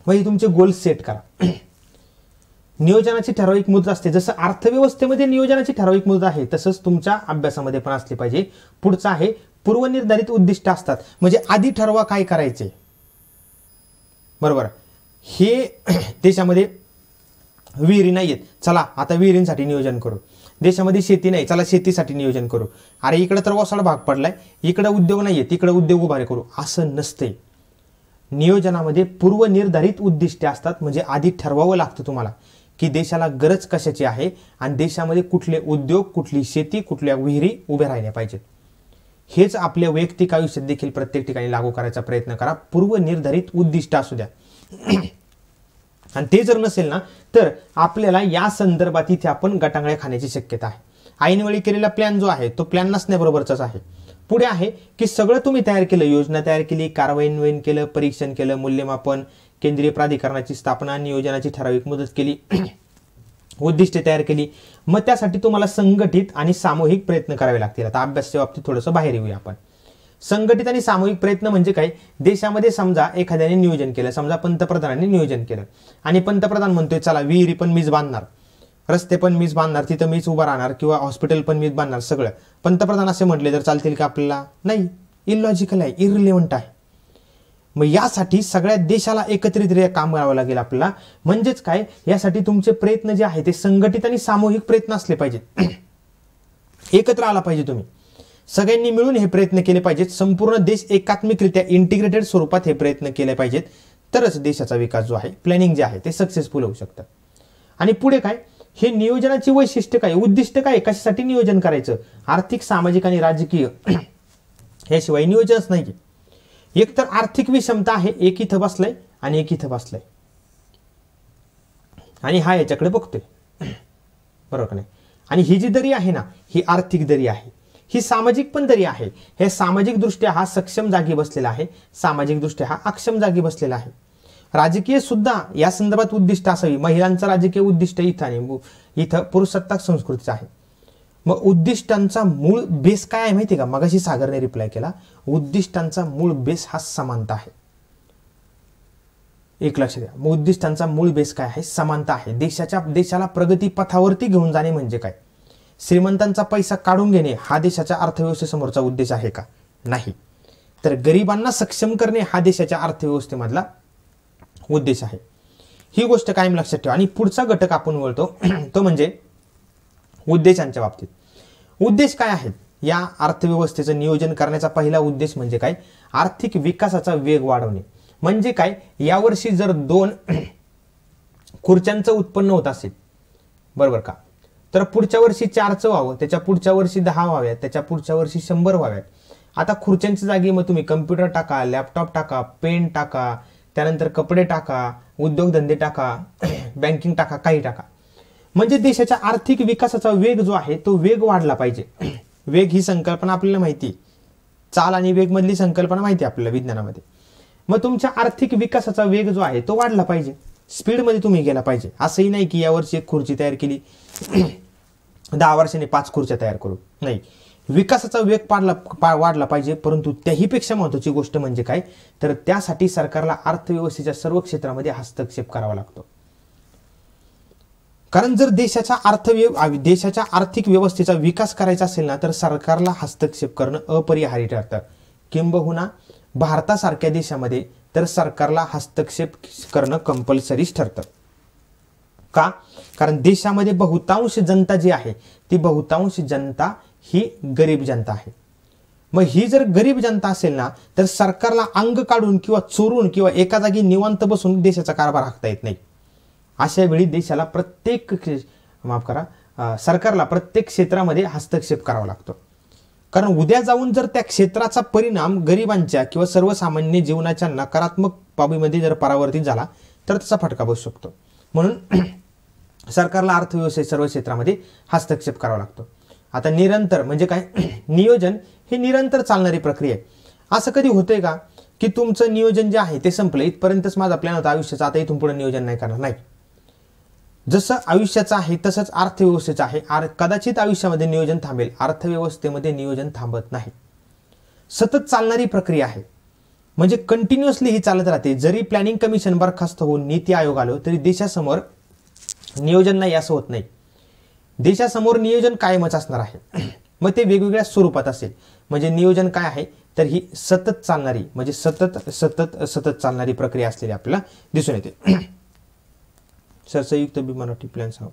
मग हे तुमचे गोल सेट करा. नियोजनाची ठराविक मुद्रा असते. जसं अर्थव्यवस्थेमध्ये नियोजनाची ठराविक मुद्रा आहे तसंच तुमच्या अभ्यासामध्ये पण असली पाहिजे. पुढचं आहे पूर्वनिर्धारित उद्दिष्ट असतात. म्हणजे आधी ठरवा काय करायचे. बरोबर. हे देशामध्ये विहिरी नाही आहेत चला आता विहिरींसाठी नियोजन करू. देशामध्ये शेती नाही चला शेतीसाठी नियोजन करू. अरे इकडं तर वसाड भाग पडलाय. इकडं उद्योग नाही आहेत इकडं उद्योग उभारे करू. असं नसते नियोजनामध्ये पूर्वनिर्धारित उद्दिष्टे असतात म्हणजे आधी ठरवावं लागतं तुम्हाला की देशाला गरज कशाची आहे आणि देशामध्ये कुठले उद्योग कुठली शेती कुठल्या विहिरी उभ्या राहिल्या पाहिजेत. हेच आपल्या वैयक्तिक आयुष्यात देखील प्रत्येक ठिकाणी लागू करायचा प्रयत्न करा. पूर्वनिर्धारित उद्दिष्ट असू द्या. आणि ते जर नसेल ना तर आपल्याला या संदर्भात इथे आपण गटांगळ्या खाण्याची शक्यता आहे. ऐनवेळी केलेला प्लॅन जो आहे तो प्लॅन नसण्याबरोबरचाच आहे. पुढे आहे की सगळं तुम्ही तयार केलं योजना तयार केली कारवाईन्वयन केलं परीक्षण केलं मूल्यमापन केंद्रीय प्राधिकरणाची स्थापना नियोजनाची ठराविक मुदत केली उद्दिष्टे तयार केली. मग त्यासाठी तुम्हाला संघटित आणि सामूहिक प्रयत्न करावे लागतील. आता अभ्यासाच्या बाबतीत थोडंसं बाहेर येऊया आपण. संघटित आणि सामूहिक प्रयत्न म्हणजे काय? देशामध्ये समजा एखाद्याने नियोजन केलं समजा पंतप्रधानांनी नियोजन केलं. आणि पंतप्रधान म्हणतोय चला विहिरी पण मीच बांधणार रस्ते पण मीच बांधणार तिथं मीच उभा राहणार किंवा हॉस्पिटल पण मीच बांधणार सगळं. पंतप्रधान असे म्हटले तर चालतील का आपल्याला? नाही इलॉजिकल आहे इरिलेव्हंट आहे. मग यासाठी सगळ्या देशाला एकत्रितरित्या काम करावं लागेल आपल्याला. म्हणजेच काय? यासाठी तुमचे प्रयत्न जे आहे ते संघटित आणि सामूहिक प्रयत्न असले पाहिजेत. एकत्र आला पाहिजे तुम्ही. सगळ्यांनी मिळून हे प्रयत्न केले पाहिजेत. संपूर्ण देश एकात्मिकरित्या इंटिग्रेटेड स्वरूपात हे प्रयत्न केले पाहिजेत. तरच देशाचा विकास जो आहे प्लॅनिंग जे आहे ते सक्सेसफुल होऊ शकतं. आणि पुढे काय? हे नियोजनाची वैशिष्ट्य काय? उद्दिष्ट काय? कशासाठी नियोजन करायचं? आर्थिक सामाजिक आणि राजकीय. याशिवाय नियोजनच नाही एक तर आर्थिक विषमता आहे एक इथं बसलाय आणि एक इथं बसलंय. आणि हा याच्याकडे बघतोय. बरोबर नाही? आणि ही जी दरी आहे ना ही आर्थिक दरी आहे. ही सामाजिक पण तरी आहे. हे सामाजिक दृष्ट्या हा सक्षम जागी बसलेला आहे. सामाजिक दृष्ट्या हा अक्षम जागी बसलेला आहे. राजकीय सुद्धा या संदर्भात उद्दिष्ट असावी. महिलांचं राजकीय उद्दिष्ट इथं आणि इथं पुरुषसत्ताक संस्कृतीचं आहे. मग उद्दिष्टांचा मूळ बेस काय आहे माहिती का? मगाशी सागरने रिप्लाय केला. उद्दिष्टांचा मूळ बेस हा समानता आहे. एक लक्ष द्या. मग उद्दिष्टांचा मूळ बेस काय आहे? समानता आहे. देशाच्या देशाला प्रगती पथावरती घेऊन जाणे म्हणजे काय? श्रीमंतांचा पैसा काढून घेणे हा देशाच्या अर्थव्यवस्थेसमोरचा उद्देश आहे का? नाही. तर गरिबांना सक्षम करणे हा देशाच्या अर्थव्यवस्थेमधला उद्देश आहे. ही गोष्ट कायम लक्षात ठेवा. आणि पुढचा घटक आपण बोलतो तो म्हणजे उद्देशांच्या बाबतीत. उद्देश काय आहेत? या अर्थव्यवस्थेचं नियोजन करण्याचा पहिला उद्देश म्हणजे काय? आर्थिक विकासाचा वेग वाढवणे. म्हणजे काय? यावर्षी जर दोन खुर्च्यांचं उत्पन्न होत असेल बरोबर का? तर पुढच्या वर्षी चारचं व्हावं त्याच्या पुढच्या वर्षी दहा व्हाव्यात त्याच्या पुढच्या वर्षी शंभर व्हाव्यात. आता खुर्च्यांच्या जागी मग तुम्ही कम्प्युटर टाका लॅपटॉप टाका पेन टाका त्यानंतर कपडे टाका उद्योगधंदे टाका बँकिंग टाका काही टाका. म्हणजे देशाच्या आर्थिक विकासाचा वेग जो आहे तो वेग वाढला पाहिजे. वेग ही संकल्पना आपल्याला माहिती चाल आणि वेग मधली संकल्पना माहिती आपल्याला विज्ञानामध्ये. मग तुमच्या आर्थिक विकासाचा वेग जो आहे तो वाढला पाहिजे. स्पीडमध्ये तुम्ही गेला पाहिजे. असंही नाही की यावर्षी एक खुर्ची तयार केली. दहा वर्षांनी पाच खुर्च्या तयार करू. नाही. विकासाचा वेग पाडला वाढला पाहिजे परंतु त्याहीपेक्षा महत्वाची गोष्ट म्हणजे काय? तर त्यासाठी सरकारला अर्थव्यवस्थेच्या सर्व क्षेत्रामध्ये हस्तक्षेप करावा लागतो. कारण जर देशाच्या अर्थव्यव देशाच्या आर्थिक व्यवस्थेचा विकास करायचा असेल ना तर सरकारला हस्तक्षेप करणं अपरिहार्य ठरतं. किंबहुना भारतासारख्या देशामध्ये तर सरकारला हस्तक्षेप करणं कंपल्सरीच ठरतं. का? कारण देशामध्ये बहुतांश जनता जी आहे ती बहुतांश जनता ही गरीब जनता आहे. मग ही जर गरीब जनता असेल ना तर सरकारला अंग काढून किंवा चोरून किंवा एका जागी निवांत बसून देशाचा कारभार हाकता येत नाही. अशा वेळी देशाला प्रत्येक माफ करा सरकारला प्रत्येक क्षेत्रामध्ये हस्तक्षेप करावा लागतो. कारण उद्या जाऊन जर त्या क्षेत्राचा परिणाम गरिबांच्या किंवा सर्वसामान्य जीवनाच्या नकारात्मक बाबीमध्ये जर परावर्तित झाला तर त्याचा फटका बसू शकतो. म्हणून सरकारला अर्थव्यवस्थेत सर्व क्षेत्रामध्ये हस्तक्षेप करावा लागतो. आता निरंतर म्हणजे काय? नियोजन ही निरंतर चालणारी प्रक्रिया आहे. असं कधी होतंय का? की तुमचं नियोजन जे आहे ते संपलं इथपर्यंतच माझा प्लॅन होता आयुष्याचा. आता इथून पुढे नियोजन नाही करणार नाही. जसं आयुष्याचं आहे तसंच अर्थव्यवस्थेचं आहे. आर कदाचित आयुष्यामध्ये नियोजन थांबेल अर्थव्यवस्थेमध्ये नियोजन थांबत नाही. सतत चालणारी प्रक्रिया आहे. म्हणजे कंटिन्युअसली ही चालत राहते. जरी प्लॅनिंग कमिशन बरखास्त होऊन नीती आयोग आलो तरी देशासमोर नियोजन नाही असं होत नाही. देशासमोर नियोजन कायमच असणार आहे. मग ते वेगवेगळ्या स्वरूपात असेल. म्हणजे नियोजन काय आहे? तर ही सतत चालणारी म्हणजे सतत सतत सतत चालणारी प्रक्रिया असलेली आपल्याला दिसून येते. सर संयुक्त बी मराठी प्लॅन सांग.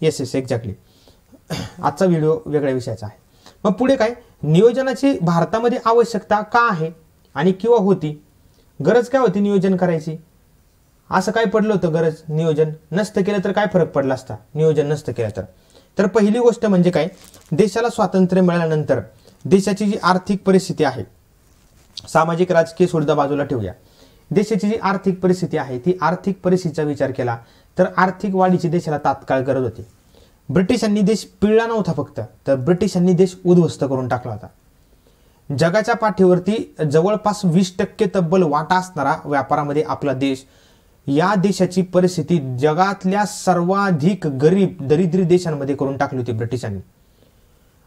येस येस एक्झॅक्टली आजचा व्हिडिओ वेगळ्या विषयाचा आहे. मग पुढे काय? नियोजनाची भारतामध्ये आवश्यकता का आहे? आणि किंवा होती? गरज काय होती नियोजन करायची? असं काय पडलं होतं गरज? नियोजन नसतं केलं तर काय फरक पडला असता? नियोजन नसतं केलं तर तर पहिली गोष्ट म्हणजे काय? देशाला स्वातंत्र्य मिळाल्यानंतर देशाची जी आर्थिक परिस्थिती आहे सामाजिक राजकीय सुद्धा बाजूला ठेवूया. देशाची जी आर्थिक परिस्थिती आहे ती आर्थिक परिस्थितीचा विचार केला तर आर्थिक वाढीची देशाला तात्काळ गरज होती. ब्रिटिशांनी देश पिळला नव्हता फक्त तर ब्रिटिशांनी देश उद्ध्वस्त करून टाकला होता. जगाच्या पाठीवरती जवळपास वीस टक्के तब्बल वाटा असणारा व्यापारामध्ये आपला देश या देशाची परिस्थिती जगातल्या सर्वाधिक गरीब दरिद्री देशांमध्ये करून टाकली होती ब्रिटिशांनी.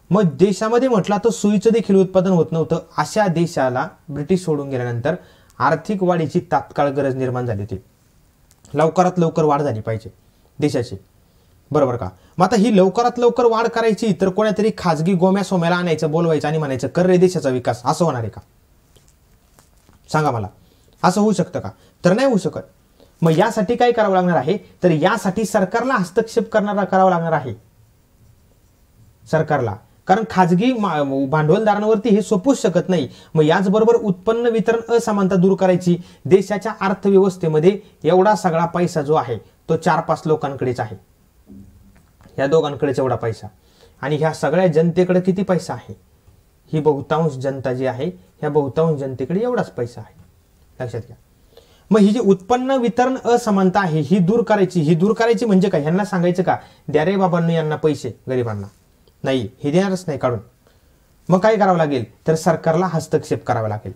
मग देशामध्ये म्हटला तर सुईचं देखील उत्पादन होत नव्हतं. अशा देशाला ब्रिटिश सोडून गेल्यानंतर आर्थिक वाढीची तात्काळ गरज निर्माण झाली होती. लवकरात लवकर वाढ झाली पाहिजे देशाची. बरोबर का? मग आता ही लवकरात लवकर वाढ करायची तर कोणातरी खाजगी गोम्या सोम्याला आणायचं बोलवायचं आणि म्हणायचं कर रे देशाचा विकास. असं होणार आहे का? सांगा मला. असं होऊ शकतं का? तर नाही होऊ शकत. मग यासाठी काय करावं लागणार आहे? तर यासाठी सरकारला हस्तक्षेप करणारा करावा लागणार आहे. सरकारला. कारण खाजगी भांडवलदारांवरती हे सोपूच शकत नाही. मग याचबरोबर उत्पन्न वितरण असमानता दूर करायची. देशाच्या अर्थव्यवस्थेमध्ये एवढा सगळा पैसा जो आहे तो चार पाच लोकांकडेच आहे. या दोघांकडेच एवढा पैसा. आणि ह्या सगळ्या जनतेकडे किती पैसा आहे? ही बहुतांश जनता जी आहे ह्या बहुतांश जनतेकडे एवढाच पैसा आहे. लक्षात घ्या. मग ही जी उत्पन्न वितरण असमानता आहे ही दूर करायची ही दूर करायची म्हणजे काय? ह्यांना सांगायचं का? द्या रे बाबांनी यांना पैसे गरिबांना. नाही हे देणारच नाही काढून. मग काय करावं लागेल? तर सरकारला हस्तक्षेप करावा लागेल.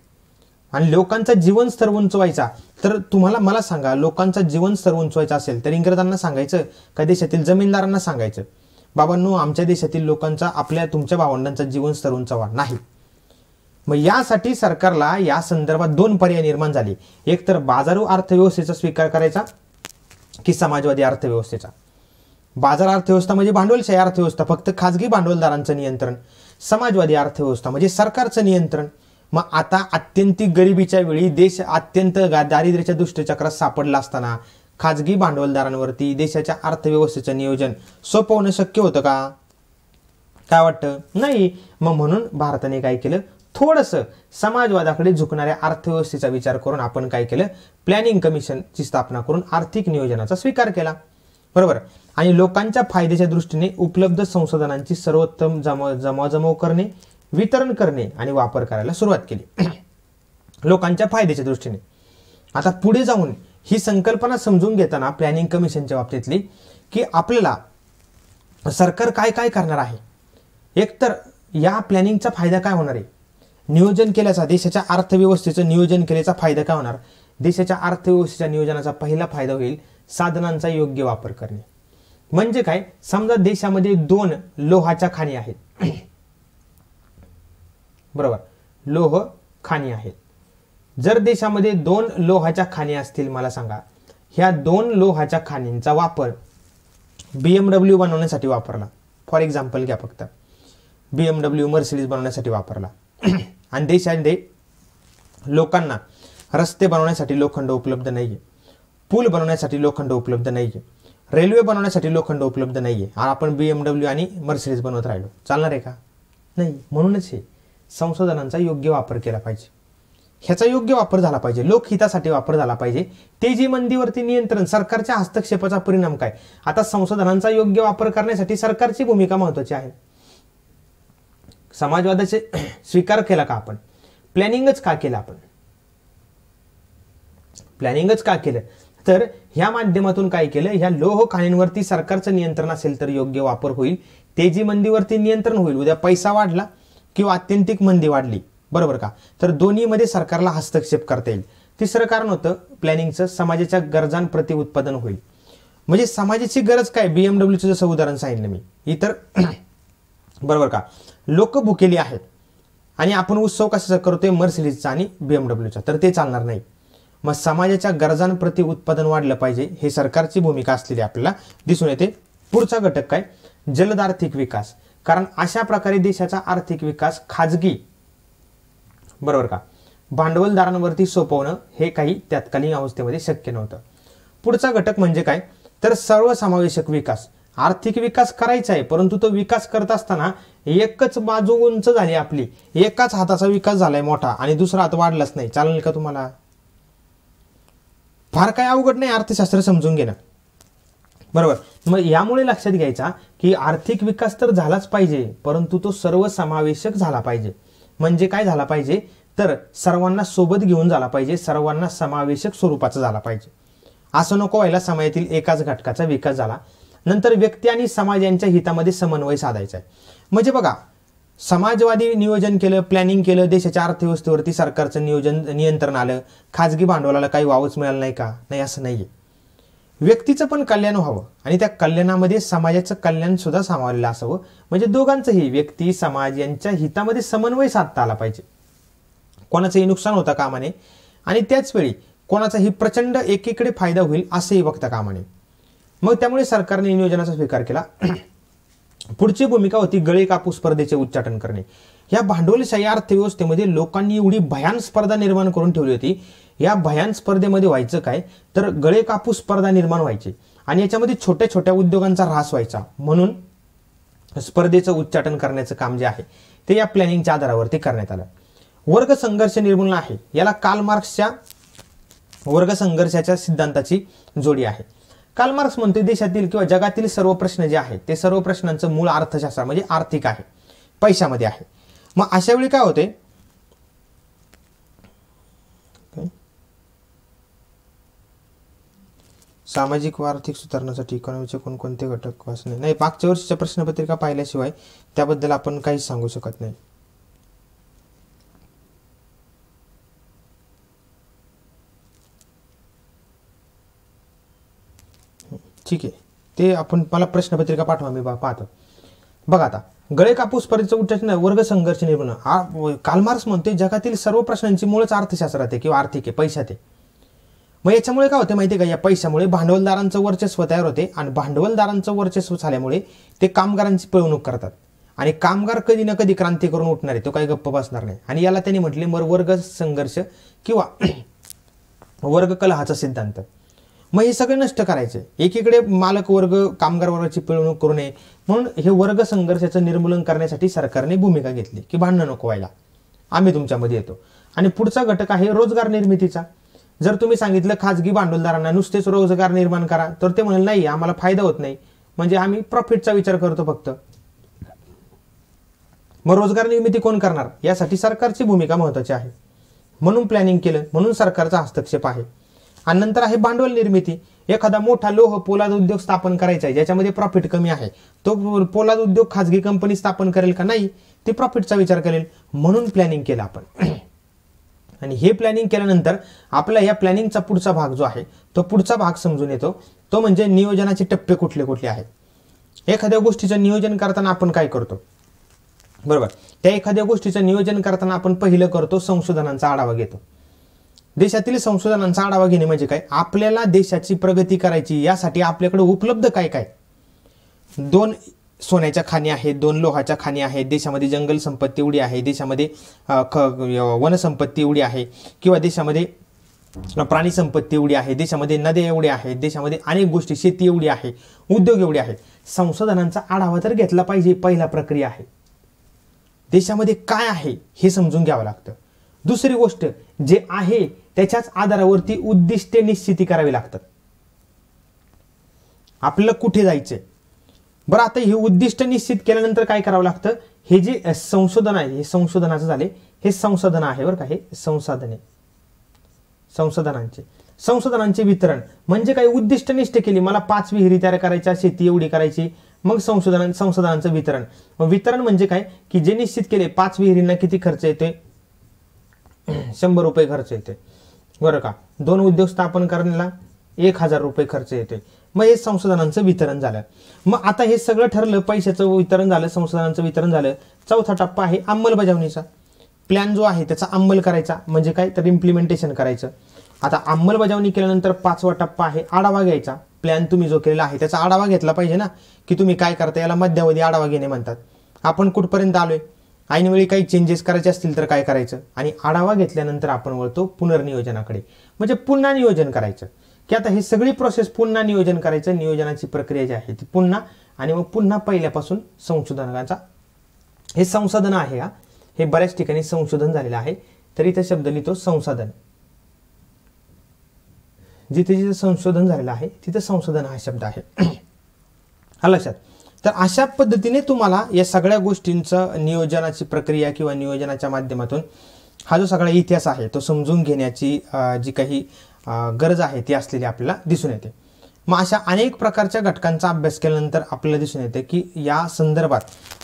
आणि लोकांचा जीवन स्तर उंचवायचा. तर तुम्हाला मला सांगा लोकांचा जीवन स्तर उंचवायचा असेल तर इंग्रजांना सांगायचं का देशातील जमीनदारांना सांगायचं बाबांनो आमच्या देशातील लोकांचा आपल्या तुमच्या भावंडांचा जीवन स्तर उंचवा. नाही. मग यासाठी सरकारला या संदर्भात दोन पर्याय निर्माण झाले. एक तर बाजारू अर्थव्यवस्थेचा स्वीकार करायचा की समाजवादी अर्थव्यवस्थेचा. बाजार अर्थव्यवस्था म्हणजे भांडवलशाही अर्थव्यवस्था फक्त खाजगी भांडवलदारांचं नियंत्रण. समाजवादी अर्थव्यवस्था म्हणजे सरकारचं नियंत्रण. मग आता अत्यंतिक गरिबीच्या वेळी देश अत्यंत दारिद्र्याच्या दुष्टचक्रात सापडला असताना खाजगी भांडवलदारांवरती देशाच्या अर्थव्यवस्थेचं नियोजन सोपवणं शक्य होतं का? काय वाटतं? नाही. मग म्हणून भारताने काय केलं? थोडंसं समाजवादाकडे झुकणाऱ्या अर्थव्यवस्थेचा विचार करून आपण काय केलं? प्लॅनिंग कमिशनची स्थापना करून आर्थिक नियोजनाचा स्वीकार केला. बरोबर? आणि लोकांच्या फायद्याच्या दृष्टीने उपलब्ध संसाधनांची सर्वोत्तम जमा जमाजमव करणे वितरण करणे आणि वापर करायला सुरुवात केली. लोकांच्या फायद्याच्या दृष्टीने. आता पुढे जाऊन ही संकल्पना समजून घेताना प्लॅनिंग कमिशनच्या बाबतीतली की आपल्याला सरकार काय काय करणार आहे? एकतर या प्लॅनिंगचा फायदा काय होणार आहे? नियोजन केल्याचा देशाच्या अर्थव्यवस्थेचं नियोजन केल्याचा फायदा काय होणार? देशाच्या अर्थव्यवस्थेच्या नियोजनाचा पहिला फायदा होईल साधनांचा योग्य वापर करणे. म्हणजे काय? समजा देशामध्ये दोन लोहाच्या खाणी आहेत. बरोबर. लोह खाणी आहेत. जर देशामध्ये दोन लोहाच्या खाणी असतील मला सांगा. ह्या दोन लोहाच्या खाणींचा वापर बी एम डब्ल्यू बनवण्यासाठी वापरला. फॉर एक्झाम्पल घ्या फक्त. बी एम डब्ल्यू मर्सिडीज बनवण्यासाठी वापरला. आणि देशामध्ये लोकांना रस्ते बनवण्यासाठी लोखंड उपलब्ध नाही आहे पूल बनवण्यासाठी लोखंड उपलब्ध नाही आहे रेल्वे बनवण्यासाठी लोखंड उपलब्ध नाही आहे आपण बी एम डब्ल्यू आणि मर्सिडीज बनवत राहिलो. चालणार आहे का? नाही. म्हणूनच हे संशोधनांचा योग्य वापर केला पाहिजे. ह्याचा योग्य वापर झाला पाहिजे. लोकहितासाठी वापर झाला पाहिजे. तेजी मंदीवरती नियंत्रण सरकारच्या हस्तक्षेपाचा परिणाम काय? आता संशोधनांचा योग्य वापर करण्यासाठी सरकारची भूमिका महत्त्वाची आहे. समाजवादाचे स्वीकार केला का आपण? प्लॅनिंगच का केलं आपण? प्लॅनिंगच का केलं? तर ह्या माध्यमातून काय केलं? ह्या लोह खाणींवरती सरकारचं नियंत्रण असेल तर योग्य वापर होईल. तेजी मंदीवरती नियंत्रण होईल उद्या पैसा वाढला किंवा आत्यंतिक मंदी वाढली बरोबर का? तर दोन्हीमध्ये सरकारला हस्तक्षेप करता येईल. तिसरं कारण होतं प्लॅनिंगचं समाजाच्या गरजांप्रती उत्पादन होईल. म्हणजे समाजाची गरज काय? बीएमडब्ल्यूचं जसं उदाहरण सांगितलं मी. इतर बरोबर का? लोक भुकेली आहेत. आणि आपण उत्सव कसा करतोय? मर्सिडीजचा आणि बी एम डब्ल्यूचा तर ते चालणार नाही. मग समाजाच्या गरजांप्रती उत्पादन वाढलं पाहिजे हे सरकारची भूमिका असलेली आपल्याला दिसून येते. पुढचा घटक काय? जलद आर्थिक विकास. कारण अशा प्रकारे देशाचा आर्थिक विकास खाजगी बरोबर का? भांडवलदारांवरती सोपवणं हे काही तत्कालीन अवस्थेमध्ये शक्य नव्हतं. पुढचा घटक म्हणजे काय? तर सर्वसमावेशक विकास. आर्थिक विकास करायचा आहे परंतु तो विकास करत असताना एकच बाजू उंच झाली आपली. एकाच हाताचा विकास झालाय मोठा आणि दुसरा हात वाढलाच नाही. चालेल का तुम्हाला? फार काय अवघड नाही अर्थशास्त्र समजून घेणं. बरोबर. मग यामुळे लक्षात घ्यायचा की आर्थिक विकास तर झालाच पाहिजे परंतु तो सर्वसमावेशक झाला पाहिजे. म्हणजे काय झाला पाहिजे? तर सर्वांना सोबत घेऊन झाला पाहिजे सर्वांना समावेशक स्वरूपाचा झाला पाहिजे. असं नको व्हायला समाजातील एकाच घटकाचा विकास झाला. नंतर व्यक्ती आणि समाज यांच्या हितामध्ये समन्वय साधायचा आहे. म्हणजे बघा समाजवादी नियोजन केलं प्लॅनिंग केलं देशाच्या अर्थव्यवस्थेवरती सरकारचं नियोजन नियंत्रण आलं खाजगी भांडवलाला काही वावच मिळालं नाही का? नाही असं नाही व्यक्तीचं पण कल्याण व्हावं आणि त्या कल्याणामध्ये समाजाचं कल्याण सुद्धा सामावलेलं असावं. म्हणजे दोघांचंही व्यक्ती समाज यांच्या हितामध्ये समन्वय साधता आला पाहिजे. कोणाचंही नुकसान होता कामाने आणि त्याच वेळी कोणाचाही प्रचंड एकीकडे फायदा होईल असंही बघता कामाने मग त्यामुळे सरकारने नियोजनाचा स्वीकार केला. पुढची भूमिका होती गळे कापूस स्पर्धेचे उच्चाटन करणे. या भांडवलशाही अर्थव्यवस्थेमध्ये लोकांनी एवढी भयान स्पर्धा निर्माण करून ठेवली होती. या भयान स्पर्धेमध्ये व्हायचं काय? तर गळे कापूस स्पर्धा निर्माण व्हायची आणि याच्यामध्ये छोट्या छोट्या उद्योगांचा ऱ्हास व्हायचा. म्हणून स्पर्धेचं उच्चाटन करण्याचं काम जे आहे ते या प्लॅनिंगच्या आधारावरती करण्यात आलं. वर्ग संघर्ष निर्मूलन आहे. याला काल मार्क्सच्या वर्ग संघर्षाच्या सिद्धांताची जोडी आहे. काल मार्क्स म्हणतो देशातील किंवा जगातील सर्व प्रश्न जे आहेत ते सर्व प्रश्नांचं मूळ अर्थशास्त्र म्हणजे आर्थिक आहे पैशामध्ये आहे. मग अशा वेळी काय होते सामाजिक व आर्थिक सुधारणासाठी इकॉनॉमीचे कोणकोणते घटक वाचणे? नाही मागच्या वर्षीच्या प्रश्नपत्रिका पाहिल्याशिवाय त्याबद्दल आपण काहीच सांगू शकत नाही. ठीक आहे. ते आपण मला प्रश्नपत्रिका पाठवा मी बा पाहतो. बघा आता गळे कापूस परिचय उच्चाटन वर्ग संघर्ष निर्माण आ- कार्ल म्हणते जगातील सर्व प्रश्नांची मूळच अर्थशास्त्रात आहे किंवा आर्थिक आहे पैशात आहे. मग याच्यामुळे काय होते माहिती आहे का? या पैशामुळे भांडवलदारांचं वर्चस्व तयार होते आणि भांडवलदारांचं वर्चस्व झाल्यामुळे ते कामगारांची पिळवणूक करतात. आणि कामगार कधी ना कधी क्रांती करून उठणार आहे तो काही गप्प बसणार नाही. आणि याला त्यांनी म्हटले मग वर्ग संघर्ष किंवा वर्ग कलहाचा सिद्धांत. मग हे सगळे नष्ट करायचे एकीकडे मालक वर्ग कामगार वर्गाची पिळवणूक करू नये. म्हणून हे वर्ग संघर्षाचं निर्मूलन करण्यासाठी सरकारने भूमिका घेतली की भांडणं नको व्हायला. आम्ही तुमच्यामध्ये येतो. आणि पुढचा घटक आहे रोजगार निर्मितीचा. जर तुम्ही सांगितलं खाजगी भांडवलदारांना नुसतेच रोजगार निर्माण करा तर ते म्हणाल नाही आम्हाला फायदा होत नाही. म्हणजे आम्ही प्रॉफिटचा विचार करतो फक्त. मग रोजगार निर्मिती कोण करणार? यासाठी सरकारची भूमिका महत्वाची आहे. म्हणून प्लॅनिंग केलं म्हणून सरकारचा हस्तक्षेप आहे. आणि नंतर आहे भांडवल निर्मिती. एखादा मोठा लोह पोलाद उद्योग स्थापन करायचा आहे ज्याच्यामध्ये प्रॉफिट कमी आहे. तो पोलाद उद्योग खाजगी कंपनी स्थापन करेल का नाही ते प्रॉफिटचा विचार करेल. म्हणून प्लॅनिंग केलं आपण. आणि हे प्लॅनिंग केल्यानंतर आपला या प्लॅनिंगचा पुढचा भाग जो आहे तो पुढचा भाग समजून येतो. तो म्हणजे नियोजनाचे टप्पे कुठले कुठले आहेत. एखाद्या गोष्टीचं नियोजन करताना आपण काय करतो? बरोबर. त्या एखाद्या गोष्टीचं नियोजन करताना आपण पहिलं करतो संशोधनांचा आढावा घेतो. देशातील संशोधनांचा आढावा घेणे म्हणजे काय? आपल्याला देशाची प्रगती करायची यासाठी आपल्याकडे उपलब्ध काय काय? दोन सोन्याच्या खाणी आहेत दोन लोहाच्या खाणी आहेत देशामध्ये जंगल संपत्ती एवढी आहे देशामध्ये ख वनसंपत्ती एवढी आहे किंवा देशामध्ये प्राणी संपत्ती एवढी आहे देशामध्ये नद्या एवढ्या आहेत देशामध्ये अनेक गोष्टी शेती एवढी आहे उद्योग एवढे आहेत. संशोधनांचा आढावा तर घेतला पाहिजे पहिला प्रक्रिया आहे. देशामध्ये काय आहे हे समजून घ्यावं लागतं. दुसरी गोष्ट जे आहे त्याच्याच आधारावरती उद्दिष्टे निश्चिती करावी लागतात. आपल्याला कुठे जायचंय? बरं आता हे उद्दिष्ट निश्चित केल्यानंतर काय करावं लागतं? हे जे संशोधन आहे हे संशोधनाचं झाले हे संसाधन आहे बरं का हे संसाधने. संसाधनांचे. संसाधनांचे वितरण. म्हणजे काय? उद्दिष्ट निष्ठ केली. मला पाच विहिरी तयार करायच्या शेती एवढी करायची. मग संशोधन संसाधनांचं वितरण. मग वितरण म्हणजे काय? की जे निश्चित केले पाच विहिरींना किती खर्च येतोय? शंभर रुपये खर्च येते बरं का? दोन उद्योग स्थापन करण्याला एक हजार रुपये खर्च येते मग हे संशोधनांचं वितरण झालं. मग आता हे सगळं ठरलं पैशाचं वितरण झालं संशोधनांचं वितरण झालं. चौथा टप्पा आहे अंमलबजावणीचा. प्लॅन जो आहे त्याचा अंमल करायचा म्हणजे काय? तर इम्प्लिमेंटेशन करायचं. आता अंमलबजावणी केल्यानंतर पाचवा टप्पा आहे आढावा घ्यायचा. प्लॅन तुम्ही जो केलेला आहे त्याचा आढावा घेतला पाहिजे ना की तुम्ही काय करता याला मध्यावधी आढावा घेणे म्हणतात. आपण कुठपर्यंत आलोय? ऐनवेळी काही चेंजेस करायचे असतील तर काय करायचं? आणि आढावा घेतल्यानंतर आपण वळतो पुनर्नियोजनाकडे. म्हणजे पुन्हा नियोजन करायचं. की आता ही सगळी प्रोसेस पुन्हा नियोजन करायचं नियोजनाची प्रक्रिया जी आहे ती पुन्हा आणि मग पुन्हा पहिल्यापासून संशोधनाचा हे संसाधन आहे हा. हे बऱ्याच ठिकाणी संशोधन झालेलं आहे. तरी इथे शब्द लिहितो संसाधन. जिथे जिथे संशोधन झालेलं आहे तिथे संशोधन हा शब्द आहे. हा लक्षात. तर अशा पद्धतीने तुम्हाला या सगळ्या गोष्टींचं नियोजनाची प्रक्रिया किंवा नियोजनाच्या माध्यमातून हा जो सगळा इतिहास आहे तो समजून घेण्याची जी काही गरज आहे ती असलेली आपल्याला दिसून येते. मग अशा अनेक प्रकारच्या घटकांचा अभ्यास केल्यानंतर आपल्याला दिसून येते की या संदर्भात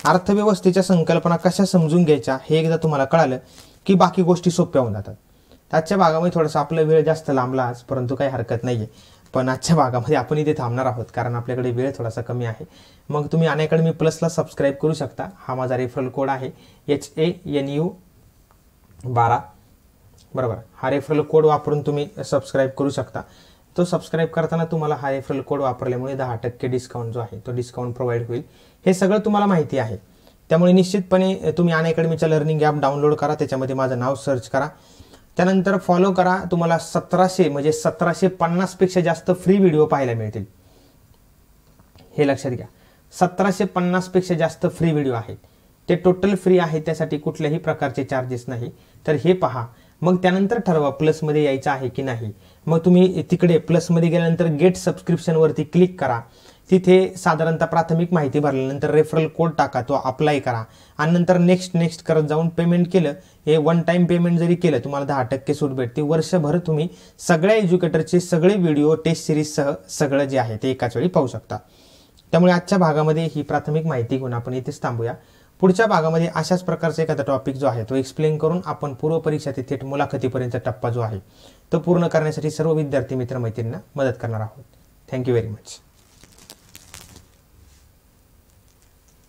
अर्थव्यवस्थेच्या संकल्पना कशा समजून घ्यायच्या हे एकदा तुम्हाला कळालं की बाकी गोष्टी सोप्या होऊन जातात. आजच्या भागामध्ये थोडासा आपला वेळ जास्त लांबला आज परंतु काही हरकत नाही आहे पण आजच्या भागामध्ये आपण इथे थांबणार आहोत कारण आपल्याकडे वेळ थोडासा कमी आहे. मग तुम्ही अनअकॅडमी प्लसला सबस्क्राईब करू शकता. हा माझा रेफरल कोड आहे. एच ए एन यू बारा. बरोबर. हा रेफरल कोड वापरून तुम्ही सबस्क्राईब करू शकता. तो सबस्क्राईब करताना तुम्हाला हा रेफरल कोड वापरल्यामुळे दहा टक्के डिस्काउंट जो आहे तो डिस्काउंट प्रोव्हाइड होईल. हे सगळं तुम्हाला माहिती आहे. त्यामुळे निश्चितपणे तुम्ही अनअकॅडमीच्या लर्निंग ॲप डाउनलोड करा. त्याच्यामध्ये माझं नाव सर्च करा. त्यानंतर फॉलो करा. तुम्हाला सतराशे म्हणजे सतराशे पन्नासपेक्षा जास्त फ्री व्हिडिओ पाहायला मिळतील. हे लक्षात घ्या. सतराशे पन्नासपेक्षा जास्त फ्री व्हिडिओ आहेत. ते टोटल फ्री आहे त्यासाठी कुठल्याही प्रकारचे चार्जेस नाही. तर हे पहा. मग त्यानंतर ठरवा प्लसमध्ये यायचं आहे की नाही. मग तुम्ही तिकडे प्लसमध्ये गेल्यानंतर गेट सबस्क्रिप्शनवरती क्लिक करा. तिथे साधारणतः प्राथमिक माहिती भरल्यानंतर रेफरल कोड टाका तो अप्लाय करा. आणि नंतर नेक्स्ट नेक्स्ट करत जाऊन पेमेंट केलं. हे वन टाईम पेमेंट जरी केलं तुम्हाला दहा टक्के सूट भेटते. वर्षभर तुम्ही सगळ्या एज्युकेटरचे सगळे व्हिडिओ टेस्ट सिरीजसह सगळं जे आहे ते एकाच वेळी पाहू शकता. त्यामुळे आजच्या भागामध्ये ही प्राथमिक माहिती घेऊन आपण इथेच थांबूया. पुढच्या भागामध्ये अशाच प्रकारचा एखादा टॉपिक जो आहे तो एक्सप्लेन करून आपण पूर्व परीक्षा ते थेट मुलाखतीपर्यंत टप्पा जो आहे तो पूर्ण करण्यासाठी सर्व विद्यार्थी मित्रमैत्रिणींना मदत करणार आहोत. Thank you very much